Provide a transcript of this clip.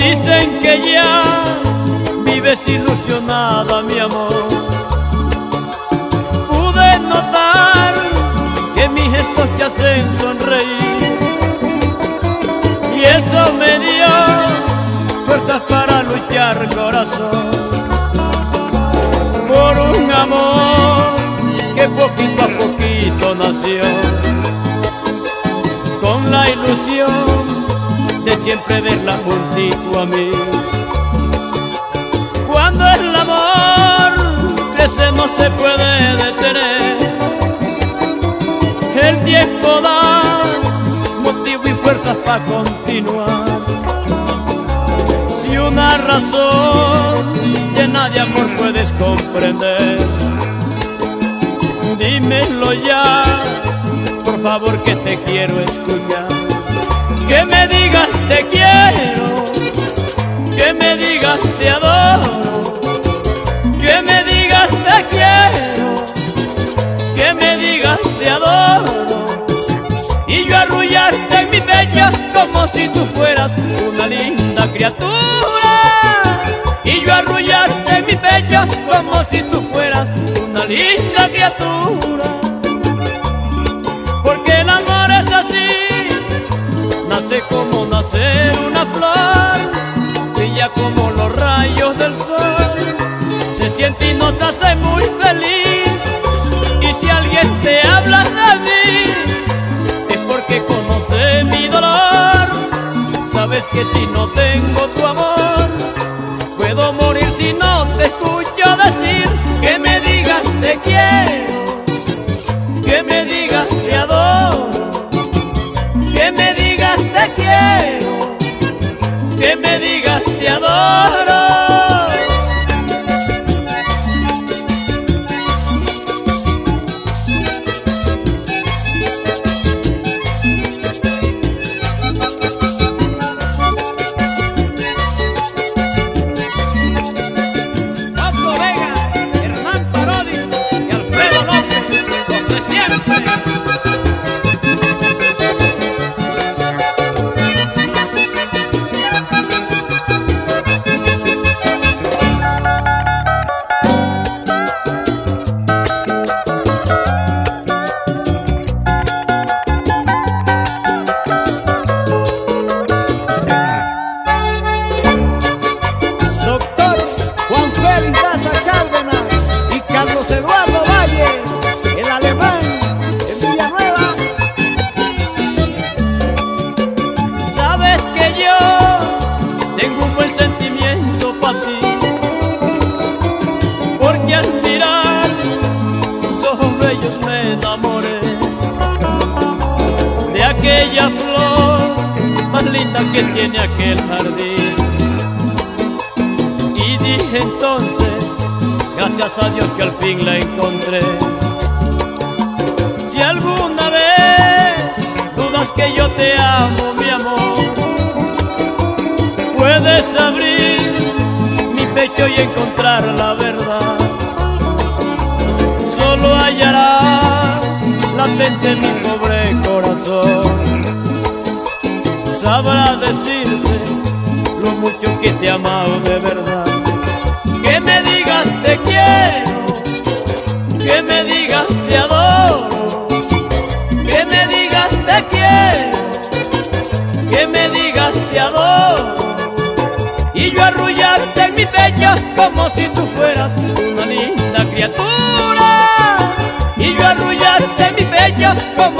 Dicen que ya vives ilusionada, mi amor. Pude notar que mis gestos te hacen sonreír. Y eso me dio fuerzas para luchar, corazón. Por un amor que poquito a poquito nació. Con la ilusión siempre verla juntito a mí. Cuando el amor crece no se puede detener. El tiempo da motivo y fuerzas para continuar. Si una razón llena de amor puedes comprender, dímelo ya, por favor que te quiero escuchar que me digas te quiero, que me digas te adoro, que me digas te quiero, que me digas te adoro, y yo arrullarte en mi pecho como si tú fueras una linda criatura, y yo arrullarte en mi pecho como si tú fueras una linda criatura. Nacer una flor, brilla como los rayos del sol, se siente y nos hace muy feliz. Y si alguien te habla de mí, es porque conoce mi dolor. Sabes que si no tengo tu amor, aquella flor más linda que tiene aquel jardín. Y dije entonces, gracias a Dios que al fin la encontré. Si alguna vez dudas que yo te amo, hallarás latente mi pobre corazón. Sabrá decirte lo mucho que te he amado de verdad. Que me digas te quiero, que me digas te adoro, que me digas te quiero, que me digas te adoro. Y yo arrullarte en mi pecho como si tú fueras una Y yo